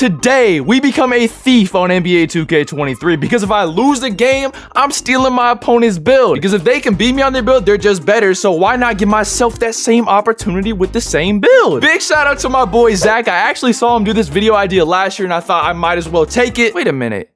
today we become a thief on NBA 2K23 because if I lose the game, I'm stealing my opponent's build. Because if they can beat me on their build, they're just better. So why not give myself that same opportunity with the same build? Big shout out to my boy Zach. I actually saw him do this video idea last year and I thought I might as well take it. Wait a minute.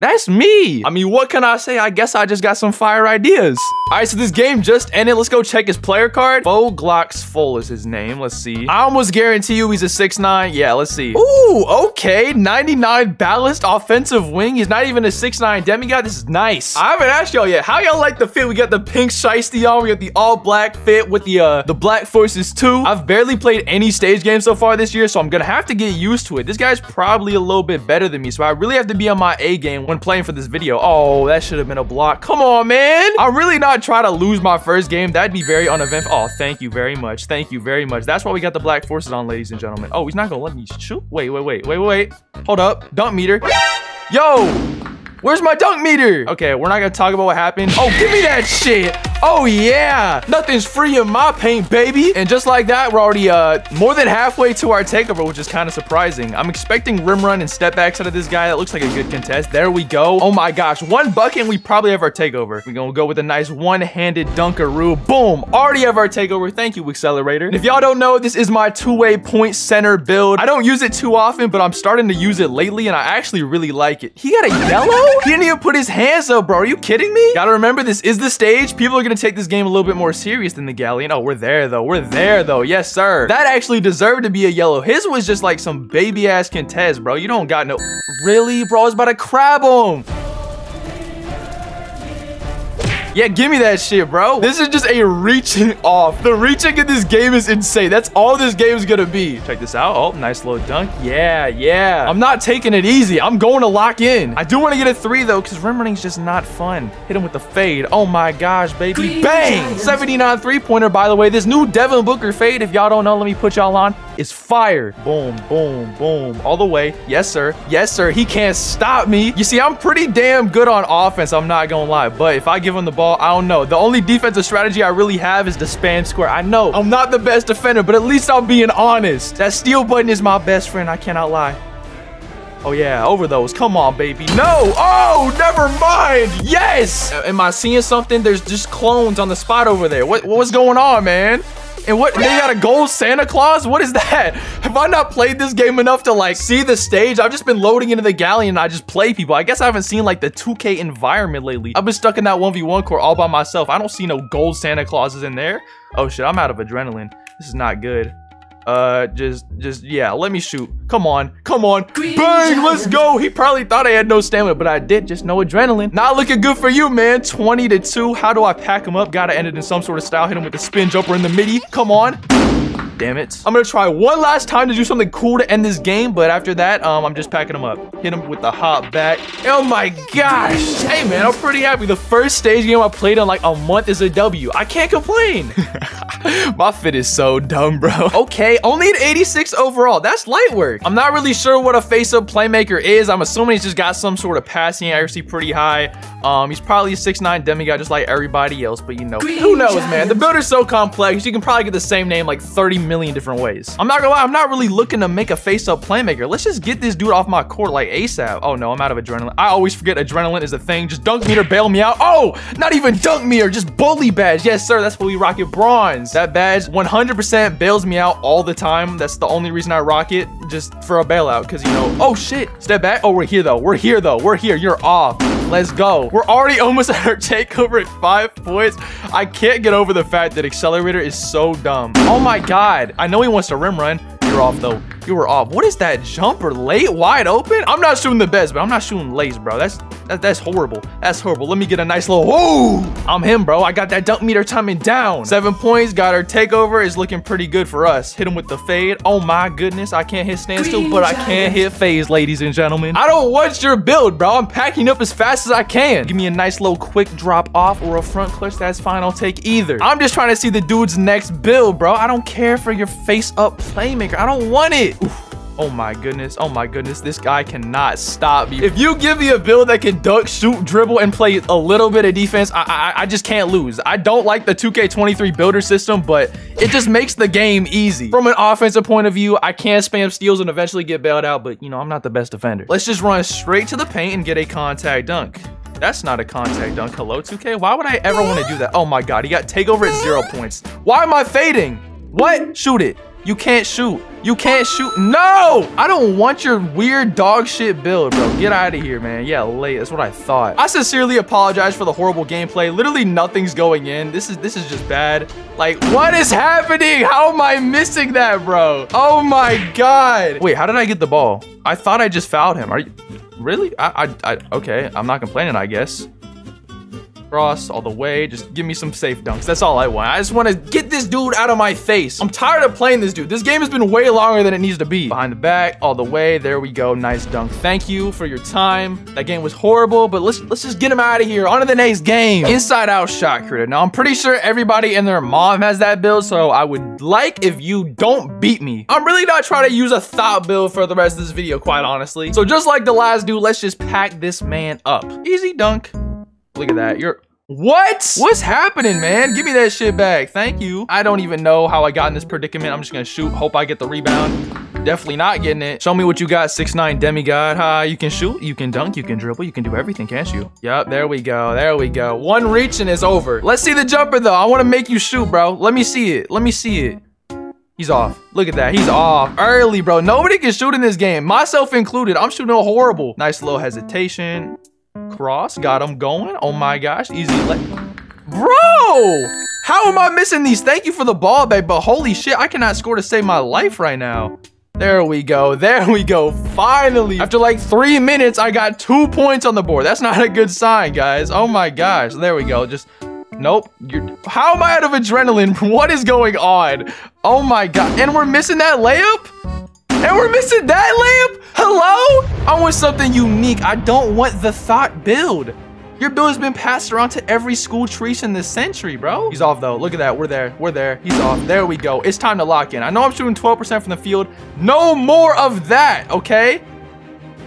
That's me. I mean, what can I say? I guess I just got some fire ideas. All right, so this game just ended. Let's go check his player card. Bo Glocks Full is his name. Let's see. I almost guarantee you he's a six nine. Yeah, let's see. Ooh, okay. 99 ballast offensive wing. He's not even a six nine demigod. This is nice. I haven't asked y'all yet. How y'all like the fit? We got the pink shiesty on. We got the all black fit with the uh the Black Forces 2. I've barely played any stage game so far this year, so I'm gonna have to get used to it. This guy's probably a little bit better than me, so I really have to be on my A game when playing for this video. Oh, that should have been a block. Come on, man. I'm really not trying to lose my first game. That'd be very uneventful. Oh, thank you very much. Thank you very much. That's why we got the black forces on, ladies and gentlemen. Oh, he's not gonna let me shoot. Wait, wait, wait, wait, wait. Hold up. Dunk meter. Yo, Where's my dunk meter? Okay, we're not gonna talk about what happened. Oh, give me that shit. Oh, yeah. Nothing's free in my paint, baby. And just like that, we're already uh more than halfway to our takeover, which is kind of surprising. I'm expecting rim run and step backs out of this guy. That looks like a good contest. There we go. Oh my gosh. One bucket and we probably have our takeover. We're gonna go with a nice one-handed dunkaroo. Boom. Already have our takeover. Thank you, Accelerator. And if y'all don't know, this is my two-way point center build. I don't use it too often, but I'm starting to use it lately, and I actually really like it. He got a yellow? He didn't even put his hands up, bro. Are you kidding me? Gotta remember, this is the stage. People are gonna take this game a little bit more serious than the Galleon. Oh, we're there, though. We're there, though. Yes, sir. That actually deserved to be a yellow. His was just like some baby-ass contest, bro. You don't got no... Really, bro? I was about to crab him. Yeah, give me that shit, bro. This is just a reaching off. The reaching in this game is insane. That's all this game is gonna be. Check this out. Oh, nice little dunk. Yeah, yeah. I'm not taking it easy. I'm going to lock in. I do want to get a three, though, because rim running is just not fun. Hit him with the fade. Oh, my gosh, baby. Bang! 79 three-pointer, by the way. This new Devin Booker fade, if y'all don't know, let me put y'all on, is fire. Boom, boom, boom. All the way. Yes, sir. Yes, sir. He can't stop me. You see, I'm pretty damn good on offense. I'm not gonna lie. But if I give him the ball, I don't know. The only defensive strategy I really have is the spam square. I know I'm not the best defender, but at least I'm being honest. That steal button is my best friend. I cannot lie. Oh, yeah, over those. Come on, baby. No. Oh, never mind. Yes. Am I seeing something? There's just clones on the spot over there. What, what's going on, man? And what, they got a gold Santa Claus? What is that? Have I not played this game enough to like see the stage? I've just been loading into the galleon and I just play people. I guess I haven't seen like the 2K environment lately. I've been stuck in that 1v1 court all by myself. I don't see no gold Santa Clauses in there. Oh shit, I'm out of adrenaline. This is not good. Uh, just, just, yeah, let me shoot. Come on, come on. Bang, let's go. He probably thought I had no stamina, but I did, just no adrenaline. Not looking good for you, man. 20 to 2. How do I pack him up? Gotta end it in some sort of style. Hit him with a spin jumper in the midi. Come on damn it. I'm gonna try one last time to do something cool to end this game, but after that, um, I'm just packing him up. Hit him with the hop back. Oh my gosh. Hey man, I'm pretty happy. The first stage game I played in like a month is a W. I can't complain. my fit is so dumb, bro. Okay, only an 86 overall. That's light work. I'm not really sure what a face-up playmaker is. I'm assuming he's just got some sort of passing accuracy pretty high. Um, he's probably a 6'9 demigod just like everybody else, but you know, who knows, man. The builder's so complex. You can probably get the same name like 30 million different ways. I'm not gonna lie, I'm not really looking to make a face-up playmaker. Let's just get this dude off my court like ASAP. Oh no, I'm out of adrenaline. I always forget adrenaline is a thing. Just dunk meter, bail me out. Oh, not even dunk meter, just bully badge. Yes, sir, that's what we rock it. Bronze. That badge 100% bails me out all the time. That's the only reason I rock it, just for a bailout. Because, you know, oh shit, step back. Oh, we're here though. We're here though. We're here. You're off. Let's go. We're already almost at our takeover at five points. I can't get over the fact that Accelerator is so dumb. Oh my God. I know he wants to rim run. Off though. You were off. What is that jumper? Late, wide open? I'm not shooting the best, but I'm not shooting lace, bro. That's that, that's horrible. That's horrible. Let me get a nice little, whoa! I'm him, bro. I got that dunk meter timing down. Seven points. Got our takeover. Is looking pretty good for us. Hit him with the fade. Oh my goodness. I can't hit standstill, but I can hit phase, ladies and gentlemen. I don't want your build, bro. I'm packing up as fast as I can. Give me a nice little quick drop off or a front clutch. That's fine. I'll take either. I'm just trying to see the dude's next build, bro. I don't care for your face up playmaker. I don't want it. Oof. Oh my goodness. Oh my goodness. This guy cannot stop me. If you give me a build that can dunk, shoot, dribble, and play a little bit of defense, I, I, I just can't lose. I don't like the 2K23 builder system, but it just makes the game easy. From an offensive point of view, I can spam steals and eventually get bailed out, but you know, I'm not the best defender. Let's just run straight to the paint and get a contact dunk. That's not a contact dunk. Hello, 2K? Why would I ever want to do that? Oh my god, he got takeover at zero points. Why am I fading? What? Shoot it. You can't shoot. You can't shoot. No! I don't want your weird dog shit build, bro. Get out of here, man. Yeah, late. That's what I thought. I sincerely apologize for the horrible gameplay. Literally nothing's going in. This is this is just bad. Like, what is happening? How am I missing that, bro? Oh my god. Wait, how did I get the ball? I thought I just fouled him. Are you really? I, I, I okay. I'm not complaining, I guess cross all the way. Just give me some safe dunks. That's all I want. I just want to get this dude out of my face. I'm tired of playing this dude. This game has been way longer than it needs to be. Behind the back, all the way. There we go. Nice dunk. Thank you for your time. That game was horrible, but let's let's just get him out of here. On to the next game. Inside out shot creator. Now, I'm pretty sure everybody and their mom has that build, so I would like if you don't beat me. I'm really not trying to use a thought build for the rest of this video, quite honestly. So just like the last dude, let's just pack this man up. Easy dunk. Look at that. You're what? What's happening, man? Give me that shit back. Thank you. I don't even know how I got in this predicament. I'm just gonna shoot. Hope I get the rebound. Definitely not getting it. Show me what you got, Six 6'9 demigod. Ha, you can shoot, you can dunk, you can dribble, you can do everything, can't you? Yup, there we go, there we go. One reach and it's over. Let's see the jumper though. I wanna make you shoot, bro. Let me see it, let me see it. He's off. Look at that. He's off early, bro. Nobody can shoot in this game, myself included. I'm shooting horrible. Nice little hesitation. Cross, got him going. Oh my gosh, easy let. Bro! How am I missing these? Thank you for the ball, babe, but holy shit, I cannot score to save my life right now. There we go. There we go. Finally. After like three minutes, I got two points on the board. That's not a good sign, guys. Oh my gosh. There we go. Just, nope. You're, how am I out of adrenaline? What is going on? Oh my god. And we're missing that layup? And we're missing that lamp? Hello? I want something unique. I don't want the thought build. Your build has been passed around to every school trees in this century, bro. He's off though. Look at that. We're there. We're there. He's off. There we go. It's time to lock in. I know I'm shooting 12% from the field. No more of that, okay?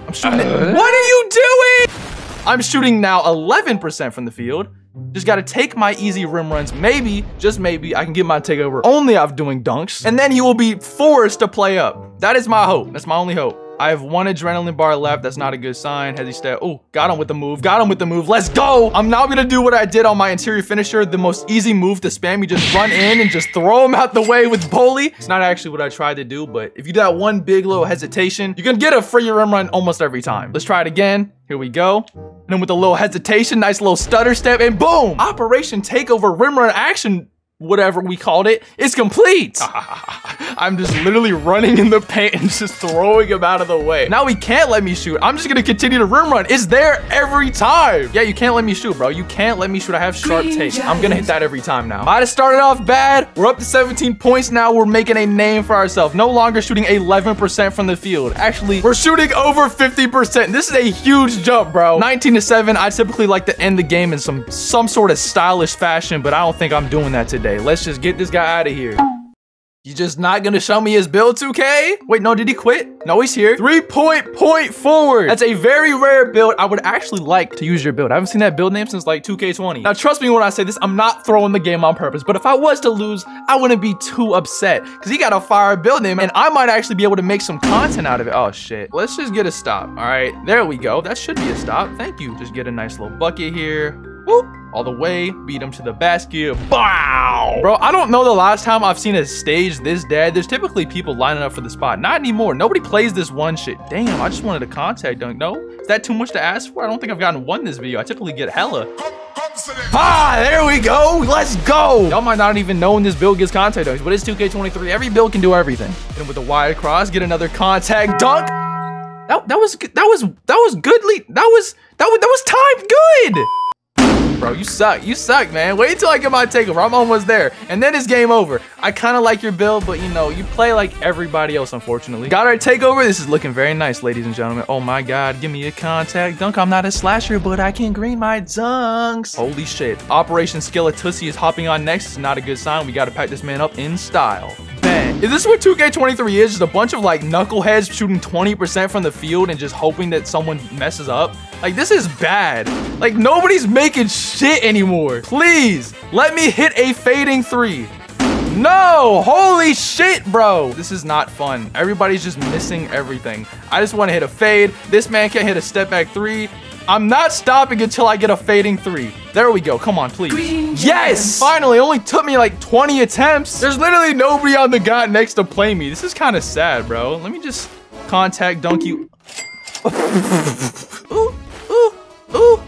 I'm shooting uh? What are you doing? I'm shooting now 11% from the field. Just gotta take my easy rim runs. Maybe, just maybe, I can get my takeover only off doing dunks. And then he will be forced to play up. That is my hope. That's my only hope. I have one adrenaline bar left. That's not a good sign. Hezzy step. Oh, got him with the move. Got him with the move. Let's go. I'm now gonna do what I did on my interior finisher. The most easy move to spam. You just run in and just throw him out the way with Bully. It's not actually what I tried to do, but if you do that one big little hesitation, you can get a free rim run almost every time. Let's try it again. Here we go. And then with a little hesitation, nice little stutter step, and boom! Operation Takeover Rim Run Action whatever we called it, it, is complete. I'm just literally running in the paint and just throwing him out of the way. Now he can't let me shoot. I'm just gonna continue to rim run. It's there every time. Yeah, you can't let me shoot, bro. You can't let me shoot. I have sharp take. I'm gonna hit that every time now. Might have started off bad. We're up to 17 points now. We're making a name for ourselves. No longer shooting 11% from the field. Actually, we're shooting over 50%. This is a huge jump, bro. 19 to 7. I typically like to end the game in some some sort of stylish fashion, but I don't think I'm doing that today. Let's just get this guy out of here. You just not gonna show me his build 2K? Wait, no, did he quit? No, he's here. Three point point forward. That's a very rare build. I would actually like to use your build. I haven't seen that build name since like 2K20. Now, trust me when I say this, I'm not throwing the game on purpose, but if I was to lose, I wouldn't be too upset because he got a fire build name and I might actually be able to make some content out of it. Oh shit. Let's just get a stop. All right, there we go. That should be a stop. Thank you. Just get a nice little bucket here. Whoop all the way, beat him to the basket. Bow! Bro, I don't know the last time I've seen a stage this dead. There's typically people lining up for the spot. Not anymore. Nobody plays this one shit. Damn, I just wanted a contact dunk. No? Is that too much to ask for? I don't think I've gotten one this video. I typically get hella. Ah, there we go. Let's go. Y'all might not even know when this build gets contact dunks, but it's 2K23. Every build can do everything. And with a wide cross, get another contact dunk. That, that was that was that was goodly. That was that was that was timed good bro. You suck. You suck, man. Wait until I get my takeover. I'm almost there. And then it's game over. I kind of like your build, but you know, you play like everybody else, unfortunately. Got our takeover. This is looking very nice, ladies and gentlemen. Oh my God. Give me a contact dunk. I'm not a slasher, but I can green my dunks. Holy shit. Operation Skeletussi is hopping on next. It's not a good sign. We got to pack this man up in style. Is this what 2K23 is? Just a bunch of like knuckleheads shooting 20% from the field and just hoping that someone messes up? Like, this is bad. Like, nobody's making shit anymore. Please, let me hit a fading three. No, holy shit, bro. This is not fun. Everybody's just missing everything. I just want to hit a fade. This man can't hit a step back three. I'm not stopping until I get a fading three. There we go. Come on, please. Yes! Finally, only took me like 20 attempts. There's literally nobody on the guy next to play me. This is kind of sad, bro. Let me just contact dunk you. ooh, ooh, ooh.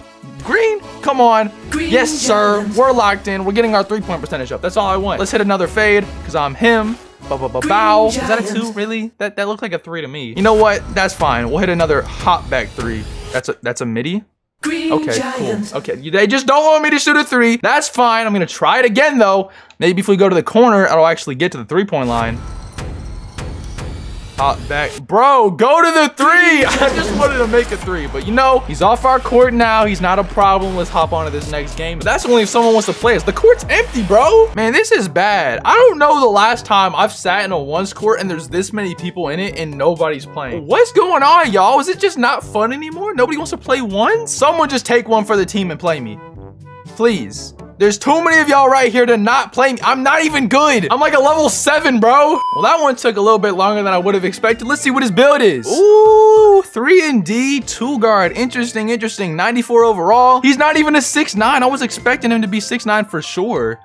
Green, come on. Green yes, sir. We're locked in. We're getting our three-point percentage up. That's all I want. Let's hit another fade, because I'm him. Ba -ba -ba bow. Is that a two, really? That, that looked like a three to me. You know what? That's fine. We'll hit another hop back three. That's a that's a midi. Green okay, giant. cool. Okay, they just don't want me to shoot a three. That's fine. I'm gonna try it again though. Maybe if we go to the corner, I'll actually get to the three-point line. Hop back. Bro, go to the three. I just wanted to make a three, but you know, he's off our court now. He's not a problem. Let's hop onto this next game. But that's only if someone wants to play us. The court's empty, bro. Man, this is bad. I don't know the last time I've sat in a ones court and there's this many people in it and nobody's playing. What's going on, y'all? Is it just not fun anymore? Nobody wants to play one? Someone just take one for the team and play me. Please. There's too many of y'all right here to not play me. I'm not even good. I'm like a level seven, bro. Well, that one took a little bit longer than I would have expected. Let's see what his build is. Ooh, three and D, two guard. Interesting, interesting. 94 overall. He's not even a six nine. I was expecting him to be six nine for sure.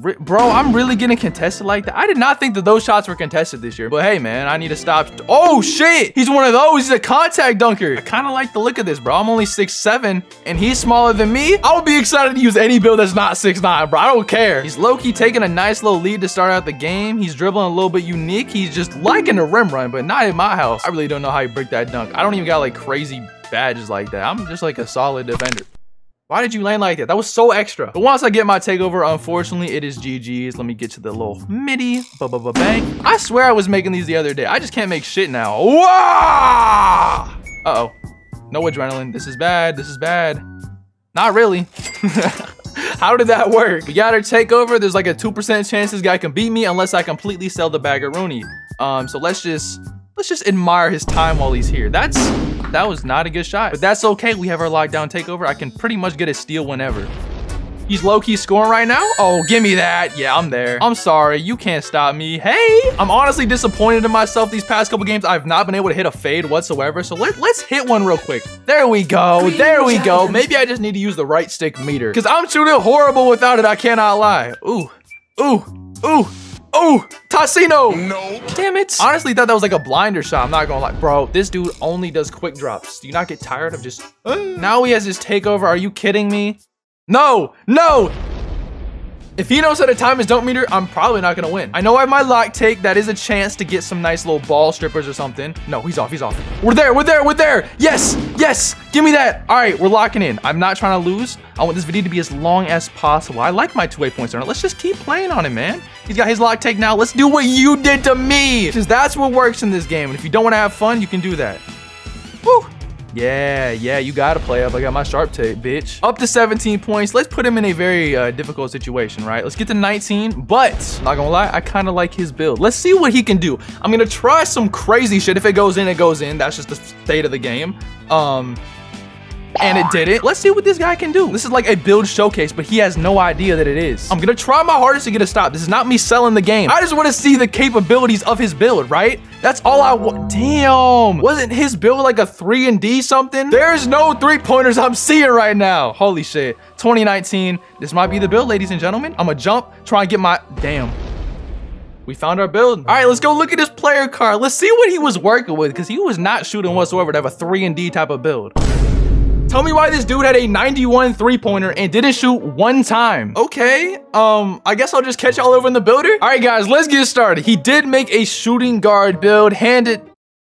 Bro, I'm really getting contested like that. I did not think that those shots were contested this year. But hey, man, I need to stop. Oh, shit. He's one of those. He's a contact dunker. I kind of like the look of this, bro. I'm only six seven, and he's smaller than me. I would be excited to use any build that's not six nine, bro. I don't care. He's low-key taking a nice little lead to start out the game. He's dribbling a little bit unique. He's just liking the rim run, but not in my house. I really don't know how you break that dunk. I don't even got like crazy badges like that. I'm just like a solid defender. Why did you land like that? That was so extra. But once I get my takeover, unfortunately, it is GG's. Let me get to the little midi. Ba -ba -ba bang. I swear I was making these the other day. I just can't make shit now. Uh-oh. No adrenaline. This is bad. This is bad. Not really. How did that work? We got our takeover. There's like a 2% chance this guy can beat me unless I completely sell the bag Rooney. Um, so let's just let's just admire his time while he's here. That's that was not a good shot, but that's okay. We have our lockdown takeover. I can pretty much get a steal whenever. He's low-key scoring right now? Oh, give me that. Yeah, I'm there. I'm sorry. You can't stop me. Hey, I'm honestly disappointed in myself these past couple games. I've not been able to hit a fade whatsoever. So let, let's hit one real quick. There we go. There we go. Maybe I just need to use the right stick meter because I'm shooting horrible without it. I cannot lie. Ooh, ooh, ooh. Oh, Tassino. No. Damn it. Honestly, thought that was like a blinder shot. I'm not gonna lie. Bro, this dude only does quick drops. Do you not get tired of just... Uh. Now he has his takeover. Are you kidding me? No, no. If he knows how to time his dunk meter, I'm probably not gonna win. I know I have my lock take. That is a chance to get some nice little ball strippers or something. No, he's off, he's off. We're there, we're there, we're there. Yes, yes, give me that. All right, we're locking in. I'm not trying to lose. I want this video to be as long as possible. I like my two-way points on it. Let's just keep playing on it, man. He's got his lock take now. Let's do what you did to me. Because that's what works in this game. And if you don't want to have fun, you can do that. Yeah, yeah, you gotta play up. I got my sharp take, bitch. Up to 17 points. Let's put him in a very uh, difficult situation, right? Let's get to 19, but not gonna lie, I kind of like his build. Let's see what he can do. I'm gonna try some crazy shit. If it goes in, it goes in. That's just the state of the game. Um, and it didn't. Let's see what this guy can do. This is like a build showcase, but he has no idea that it is. I'm gonna try my hardest to get a stop. This is not me selling the game. I just wanna see the capabilities of his build, right? That's all I want. Damn. Wasn't his build like a 3 and D something? There's no three-pointers I'm seeing right now. Holy shit. 2019. This might be the build, ladies and gentlemen. I'm gonna jump, try and get my... Damn. We found our build. All right, let's go look at his player card. Let's see what he was working with because he was not shooting whatsoever to have a 3 and D type of build. Tell me why this dude had a 91 three-pointer and didn't shoot one time. Okay, um, I guess I'll just catch y'all over in the builder. All right, guys, let's get started. He did make a shooting guard build, handed...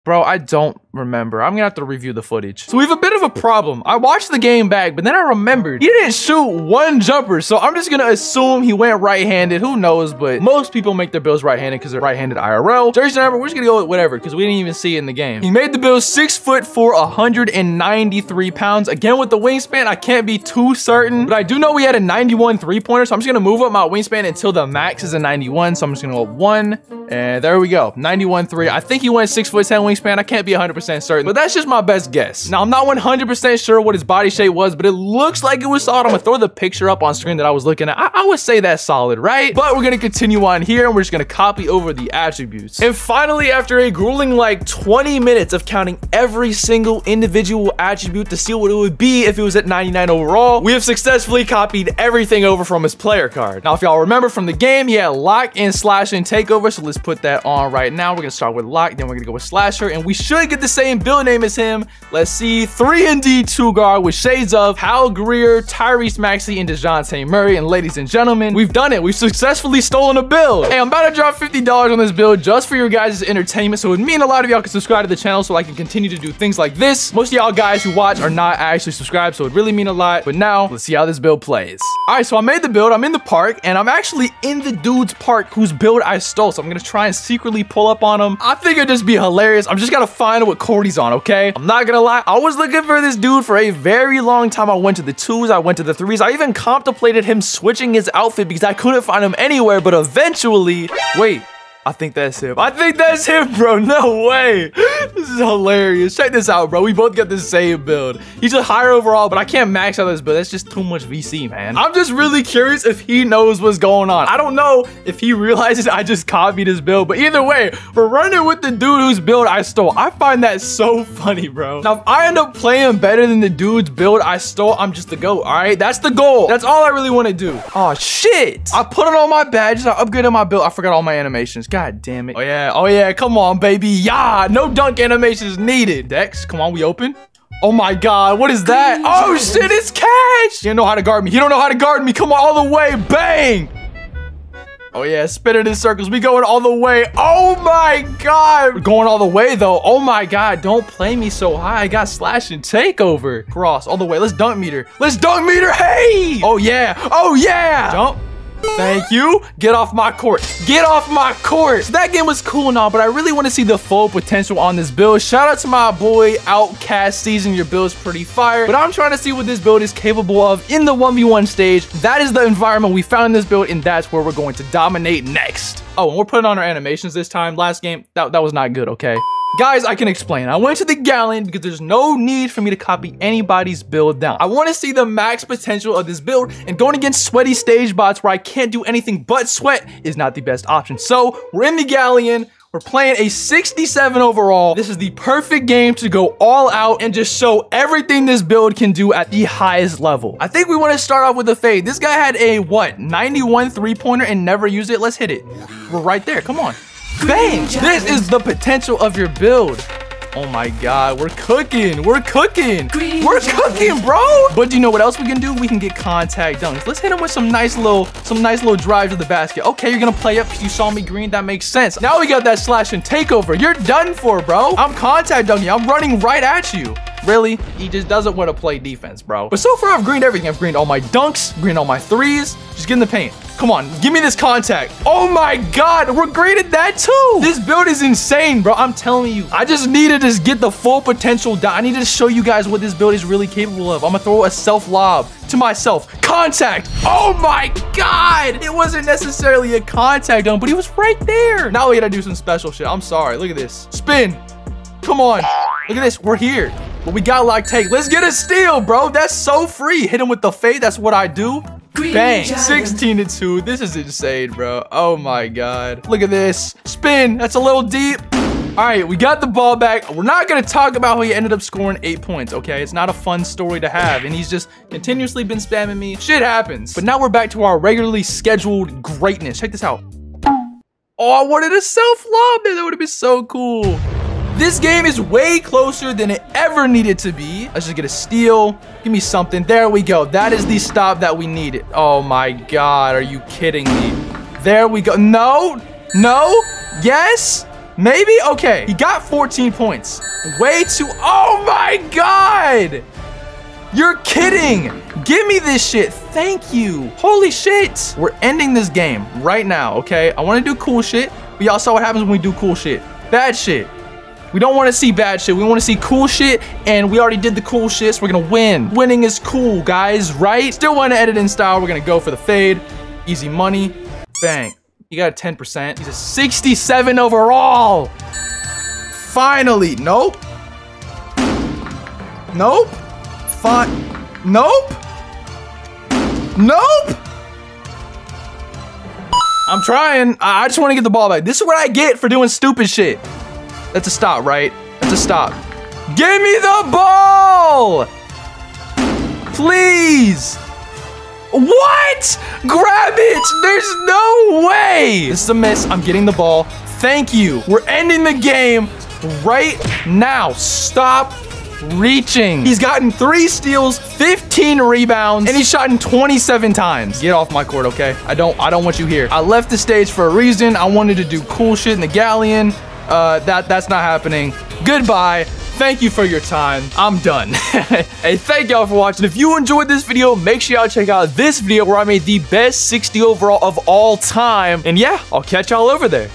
Bro, I don't remember. I'm gonna have to review the footage. So we have a bit of a problem. I watched the game back, but then I remembered he didn't shoot one jumper. So I'm just gonna assume he went right-handed. Who knows? But most people make their bills right-handed because they're right-handed IRL. Jersey number, we're just gonna go with whatever because we didn't even see it in the game. He made the build six foot for 193 pounds. Again, with the wingspan, I can't be too certain, but I do know we had a 91 three-pointer. So I'm just gonna move up my wingspan until the max is a 91. So I'm just gonna go one, and there we go. 91 three. I think he went six foot 10 wingspan. I can't be 100% certain, but that's just my best guess. Now, I'm not 100% sure what his body shape was, but it looks like it was solid. I'm gonna throw the picture up on screen that I was looking at. I, I would say that's solid, right? But we're gonna continue on here and we're just gonna copy over the attributes. And finally, after a grueling like 20 minutes of counting every single individual attribute to see what it would be if it was at 99 overall, we have successfully copied everything over from his player card. Now, if y'all remember from the game, he had lock and slash and takeover, so let's put that on right now. We're gonna start with lock, then we're gonna go with slasher, and we should get the same build name as him. Let's see, 3 and D 2 guard with shades of Hal Greer, Tyrese Maxey, and DeJounte Murray. And ladies and gentlemen, we've done it. We've successfully stolen a build. Hey, I'm about to drop $50 on this build just for your guys' entertainment, so it would mean a lot of y'all can subscribe to the channel so I can continue to do things like this. Most of y'all guys who watch are not actually subscribed, so it really mean a lot. But now, let's see how this build plays. All right, so I made the build. I'm in the park, and I'm actually in the dude's park whose build I stole. So I'm gonna try and secretly pull up on him. I think it'd just be hilarious. I'm just gonna find what Cordy's on, okay? I'm not gonna lie. I was looking for this dude for a very long time. I went to the twos, I went to the threes. I even contemplated him switching his outfit because I couldn't find him anywhere, but eventually, wait, I think that's him. I think that's him, bro. No way. This is hilarious. Check this out, bro. We both got the same build. He's a higher overall, but I can't max out this build. That's just too much VC, man. I'm just really curious if he knows what's going on. I don't know if he realizes I just copied his build, but either way, we're running with the dude whose build I stole. I find that so funny, bro. Now, if I end up playing better than the dude's build I stole, I'm just the GOAT, all right? That's the goal. That's all I really want to do. Oh, shit. I put on all my badges. I upgraded my build. I forgot all my animations. God damn it. Oh, yeah. Oh, yeah. Come on, baby. Yeah. No dunk animations needed. Dex, come on. We open. Oh my god, what is that? Oh shit, it's Cash! You don't know how to guard me. You don't know how to guard me. Come on, all the way. Bang! Oh yeah, spin it in circles. We going all the way. Oh my god. We're going all the way though. Oh my god, don't play me so high. I got slash and takeover. Cross all the way. Let's dunk meter. Let's dunk meter. Hey! Oh yeah. Oh yeah. Jump. Thank you. Get off my court. Get off my court. So that game was cool and all, but I really want to see the full potential on this build. Shout out to my boy Outcast Season. Your build's pretty fire, but I'm trying to see what this build is capable of in the 1v1 stage. That is the environment we found in this build, and that's where we're going to dominate next. Oh, and we're putting on our animations this time. Last game, that, that was not good, okay? Guys, I can explain. I went to the Galleon because there's no need for me to copy anybody's build down. I want to see the max potential of this build and going against sweaty stage bots where I can't do anything but sweat is not the best option. So we're in the Galleon. We're playing a 67 overall. This is the perfect game to go all out and just show everything this build can do at the highest level. I think we want to start off with the fade. This guy had a, what, 91 three-pointer and never used it? Let's hit it. We're right there. Come on. This is the potential of your build. Oh my god, we're cooking. We're cooking. We're cooking, bro. But do you know what else we can do? We can get contact dunks. Let's hit him with some nice little some nice little drives to the basket. Okay, you're gonna play up because you saw me green. That makes sense. Now we got that slash and takeover. You're done for, bro. I'm contact dunking. I'm running right at you. Really? He just doesn't want to play defense, bro. But so far, I've greened everything. I've greened all my dunks, greened all my threes. Just get in the paint. Come on, give me this contact. Oh my God, we're graded that too. This build is insane, bro. I'm telling you. I just needed to just get the full potential down. I need to show you guys what this build is really capable of. I'm gonna throw a self lob to myself. Contact. Oh my God. It wasn't necessarily a contact dunk, but he was right there. Now we gotta do some special shit. I'm sorry. Look at this. Spin. Come on. Look at this. We're here. But we got like take. Let's get a steal, bro. That's so free. Hit him with the fade. That's what I do. Bang. 16 to 2. This is insane, bro. Oh my god. Look at this. Spin. That's a little deep. All right, we got the ball back. We're not going to talk about how he ended up scoring eight points, okay? It's not a fun story to have, and he's just continuously been spamming me. Shit happens. But now we're back to our regularly scheduled greatness. Check this out. Oh, I wanted a self-lob there. That would have been so cool. This game is way closer than it ever needed to be. Let's just get a steal. Give me something. There we go. That is the stop that we needed. Oh my God, are you kidding me? There we go. No, no, yes. Maybe? Okay. He got 14 points. Way too... Oh my god! You're kidding! Give me this shit. Thank you. Holy shit. We're ending this game right now, okay? I want to do cool shit, but y'all saw what happens when we do cool shit. Bad shit. We don't want to see bad shit. We want to see cool shit, and we already did the cool shit, so we're going to win. Winning is cool, guys, right? Still want to edit in style. We're going to go for the fade. Easy money. Bang. He got a 10%. He's a 67 overall. Finally. Nope. Nope. Fine. Nope. Nope. I'm trying. I just want to get the ball back. This is what I get for doing stupid shit. That's a stop, right? That's a stop. Give me the ball! Please! What? Grab it! There's no way! This is a miss. I'm getting the ball. Thank you. We're ending the game right now. Stop reaching. He's gotten three steals, 15 rebounds, and he's shot in 27 times. Get off my court, okay? I don't I don't want you here. I left the stage for a reason. I wanted to do cool shit in the galleon. Uh, that that's not happening. Goodbye. Thank you for your time. I'm done. hey, thank y'all for watching. If you enjoyed this video, make sure y'all check out this video where I made the best 60 overall of all time. And yeah, I'll catch y'all over there.